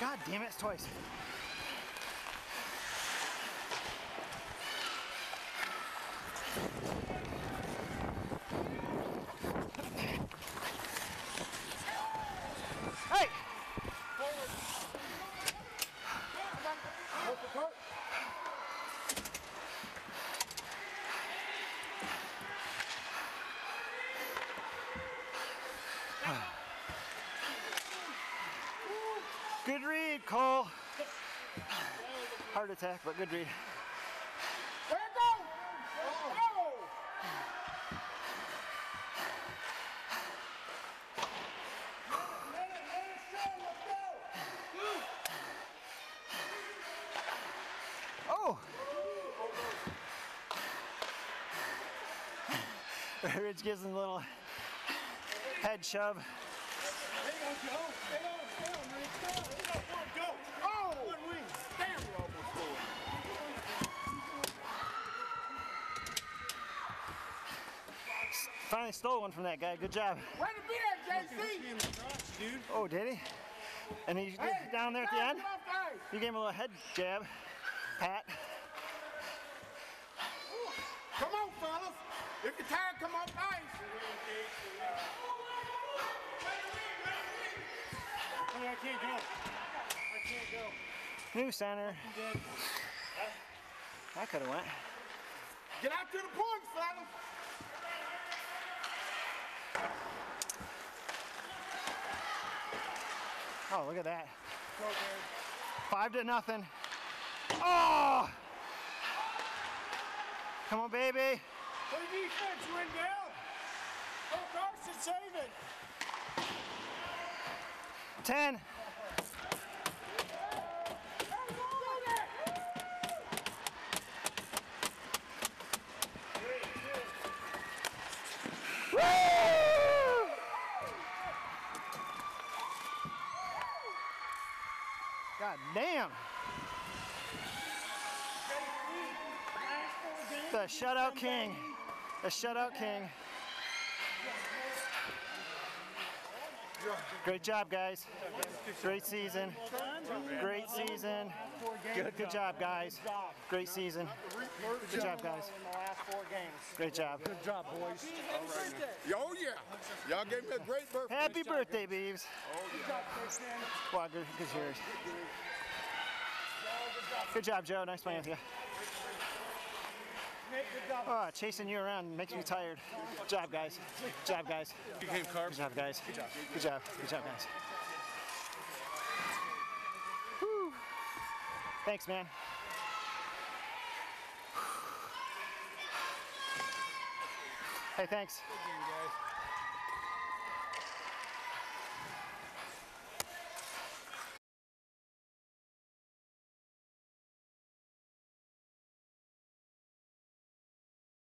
God damn it, it's twice. Good read, Cole. Heart attack, but good read. Oh! Ridge gives him a little head shove. Stay on, Joe. Stay on, stay on, man. Stay on. We got one, go. Oh! One wing. Damn, we almost scored. Finally stole one from that guy. Good job. Way to be there, JC! Oh, did he? And he's Hey, down there at the end? get off the ice. You gave him a little head jab. Pat. Come on, fellas. If you're tired, come off the ice. I can't go. I can't go. New center. I could have went. Get out to the point, fellas. Oh, look at that. Five to nothing. Oh! Come on, baby. Play defense, Wendell. Oh, Carson, save it. Ten. God damn. The shutout king. The shutout king. Great job, guys. Great season. Great season. Good, good job, guys. Great season. Good job, guys. In the last four games. Great job. Good job, boys. Oh, yeah. Y'all gave me a great birthday. Happy birthday, Beeves. Good job, Christian. Well, good, good yours. Good job, Joe. Nice playing with you. Nick, good job. Oh, chasing you around makes me tired. Good job, guys. Good job, guys. Good job, guys. Good job. Good job. Good job, guys. Whew. Thanks, man. Hey, thanks.